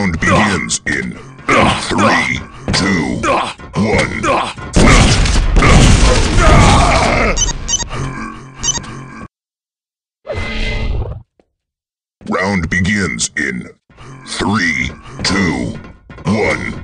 Round begins in three, two, one. Round begins in three, two, one.